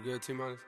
You good, T minus?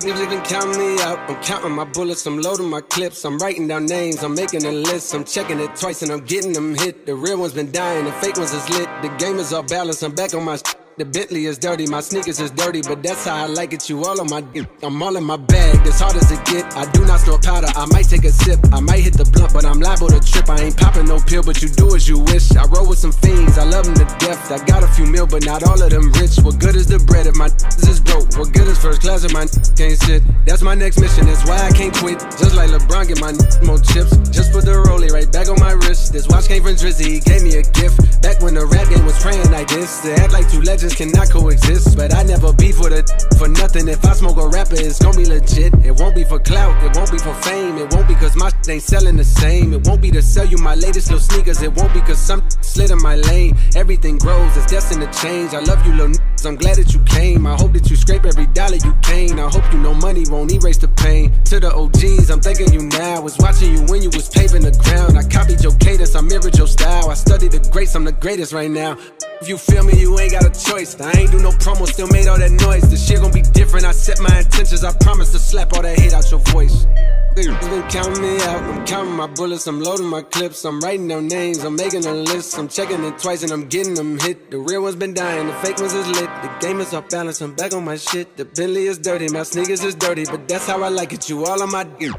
Niggas been counting me out. I'm counting my bullets, I'm loading my clips. I'm writing down names, I'm making a list. I'm checking it twice and I'm getting them hit. The real ones been dying, the fake ones is lit. The game is all balanced, I'm back on my the Bentley is dirty, my sneakers is dirty, but that's how I like it. You all on my dick. I'm all in my bag, as hard as it get. I do not snort powder, I might take a sip. I might hit the blunt, but I'm liable to trip. I ain't popping no pill, but you do as you wish. I roll with some fiends, I love them to death. I got a few mil, but not all of them rich. What good is the bread if my is broke? What good is first class if my can't sit? That's my next mission, that's why I can't quit. Just like LeBron, get my more chips. Just put the rollie right back on my wrist. This watch came from Drizzy, he gave me a gift. Back when the rap game was praying like this. To act like two legends cannot coexist. But I never beef with it for nothing. If I smoke a rapper, it's gonna be legit. It won't be for clout, it won't be for fame. It won't be cause my ain't selling the same. It won't be to sell you my latest little sneakers. It won't be cause some slid in my lane. Everything grows, it's destined to change. I love you, little niggas. I'm glad that you came. I hope that you scrape every dollar you can. I hope you know money won't erase the pain. To the OGs, I'm thanking you now. Was watching you when you was paving the ground. I copied your cadence, I mirrored your style. I studied the greats, I'm the greatest right now. If you feel me, you ain't got a choice. I ain't do no promo, still made all that noise. The shit gon' be different. I set my intentions. I promise to slap all that hate out your voice. Been counting me out. I'm counting my bullets. I'm loading my clips. I'm writing down names. I'm making a list. I'm checking it twice and I'm getting them hit. The real ones been dying. The fake ones is lit. The game is off balance. I'm back on my shit. The Bentley is dirty. My sneakers is dirty. But that's how I like it. You all on my dick.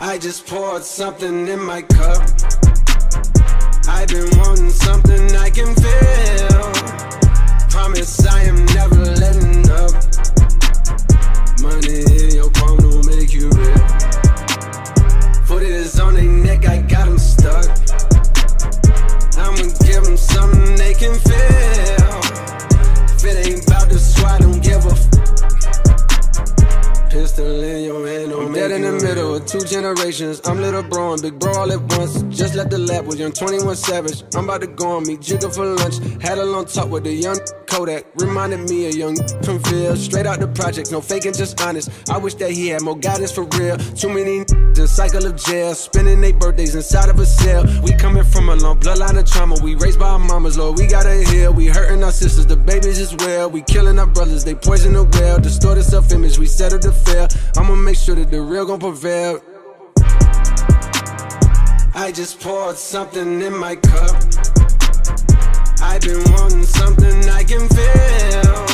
I just poured something in my cup. I've been wanting something I can feel. Promise I am never letting up. Money in your palm will make you real. Foot is on their neck, I got them stuck. I'ma give them something they can feel. If it ain't about the squad, don't give a f. Pistol in your hand, dead in the middle of two generations. I'm little bro and big bro all at once. Just left the lab with young 21 Savage. I'm about to go on meet Jigga for lunch. Had a long talk with the young Kodak. Reminded me of young from Phil. Straight out the project, no faking, just honest. I wish that he had more guidance for real. Too many the cycle of jail. Spending their birthdays inside of a cell. We coming from a long bloodline of trauma. We raised by our mamas, Lord. We gotta heal. We hurting our sisters, the babies as well. We killing our brothers, they poison the well. Distorted self image, we settle to fail. I'ma make sure that the real gon' prevail. I just poured something in my cup. I've been wanting something I can feel.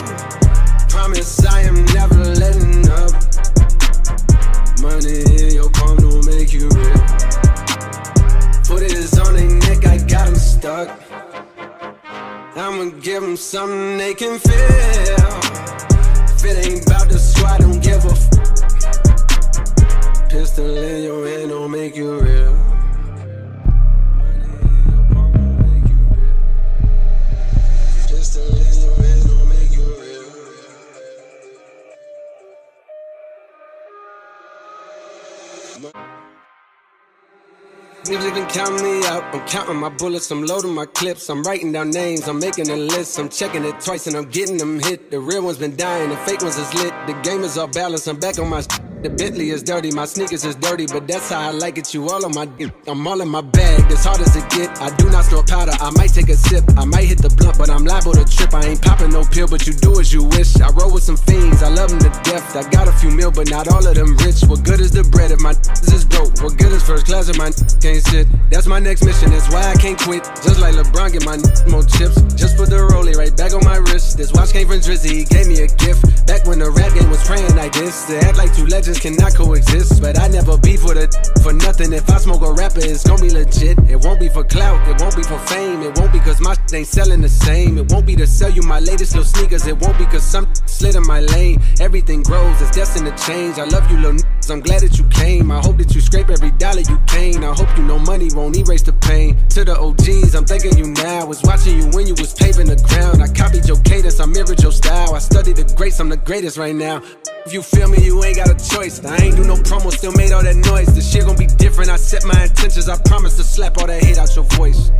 Promise I am never letting up. Money in your palm will make you real. Put is on their neck, I got them stuck. I'ma give them something they can feel. Niggas can count me out. I'm counting my bullets. I'm loading my clips. I'm writing down names. I'm making a list. I'm checking it twice and I'm getting them hit. The real ones been dying. The fake ones is lit. The game is off balance. I'm back on my. The Bentley is dirty. My sneakers is dirty, but that's how I like it. You all on my. dick. I'm all in my bag. As hard as it get. I do not snort powder. I might take a sip. I might hit the blunt, but I'm liable to trip. I ain't popping no pill, but you do as you wish. I roll with some fiends. I love them to death. I got a few mil, but not all of them rich. What good is the bread if my is broke? What good is first class if my can't sit? That's my next mission. That's why I can't quit. Just like LeBron, get my more chips. Just put the rollie right back on my wrist. This watch came from Drizzy. He gave me a gift. Back when the rap game was praying like this. To act like two legends cannot coexist. But I never beef with it for nothing. If I smoke a rapper, it's gonna be legit. It won't be for clout. It won't be for fame. It won't be cause my shit ain't selling the same. It won't be to sell you my latest little sneakers. It won't be cause some slid in my lane. Everything grows. It's destined to change. I love you, little niggas. I'm glad that you came. I hope that you scrape every dollar you can. I hope you know money won't erase the pain. To the OGs, I'm thanking you now. Was watching you when you was paving the ground. I copied your cadence. I mirrored your style. I studied the greats. I'm the greatest right now. If you feel me, you ain't got a choice. I ain't do no promo, still made all that noise. The shit gon' be different. I set my intentions. I promise to slap all that hate out your voice.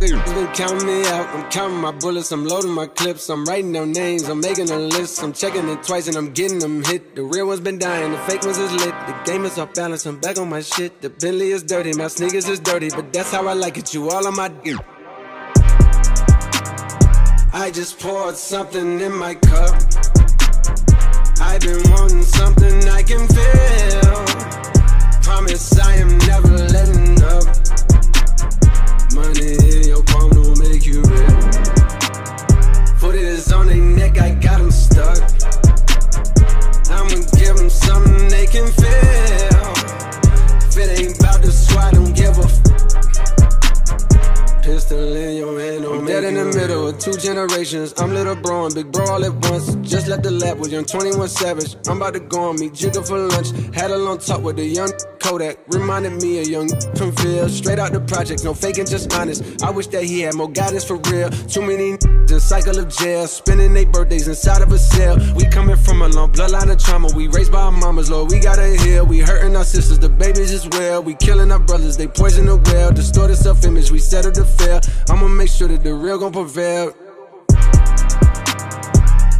Been counting me out. I'm counting my bullets. I'm loading my clips. I'm writing down names. I'm making a list. I'm checking it twice and I'm getting them hit. The real ones been dying. The fake ones is lit. The game is off balance. I'm back on my shit. The Bentley is dirty. My sneakers is dirty. But that's how I like it. You all on my. I just poured something in my cup. I've been wanting something I can feel. Promise I am never letting up. Money in your palm of two generations. I'm little bro and big bro all at once. Just left the lab with young 21 Savage. I'm about to go on me Jigga for lunch. Had a long talk with the young Kodak. Reminded me of young from Phil. Straight out the project, no faking, just honest. I wish that he had more guidance for real. Too many in cycle of jail. Spending their birthdays inside of a cell. We coming from a long bloodline of trauma. We raised by our mamas, Lord. We gotta heal. We hurting our sisters, the babies as well. We killing our brothers, they poison the well. Distorted self image, we settle to fail. I'ma make sure that the real gon' prevail.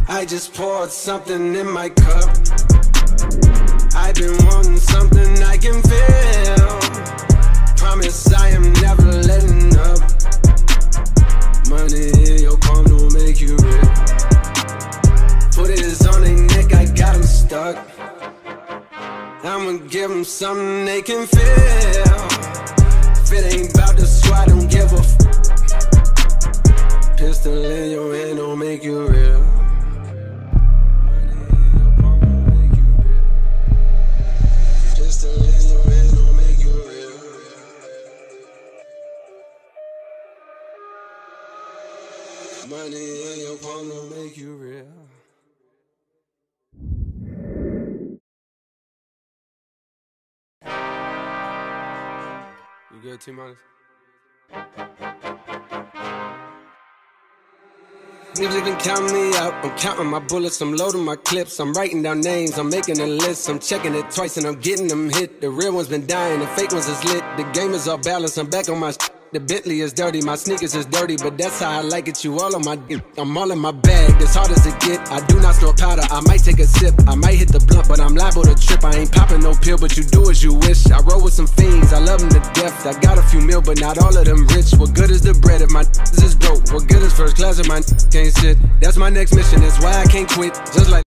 I just poured something in my cup. I've been wanting something I can feel. Promise I am never letting up. Money in your palm don't make you real. Foot is on their neck, I got them stuck. I'ma give them something they can feel. If it ain't about the swat, don't give a f. Pistol in your hand don't make you Money in your make you real. You good, T minus? Niggas been counting me out. I'm counting my bullets, I'm loading my clips. I'm writing down names, I'm making a list. I'm checking it twice and I'm getting them hit. The real ones been dying, the fake ones is lit. The game is all balanced, I'm back on my sh- The Bentley is dirty, my sneakers is dirty, but that's how I like it. You all on my dick. I'm all in my bag, as hard as it get. I do not store powder, I might take a sip. I might hit the blunt, but I'm liable to trip. I ain't popping no pill, but you do as you wish. I roll with some fiends, I love them to death. I got a few mil, but not all of them rich. What good is the bread if my is broke? What good is first class if my can't sit? That's my next mission, that's why I can't quit. Just like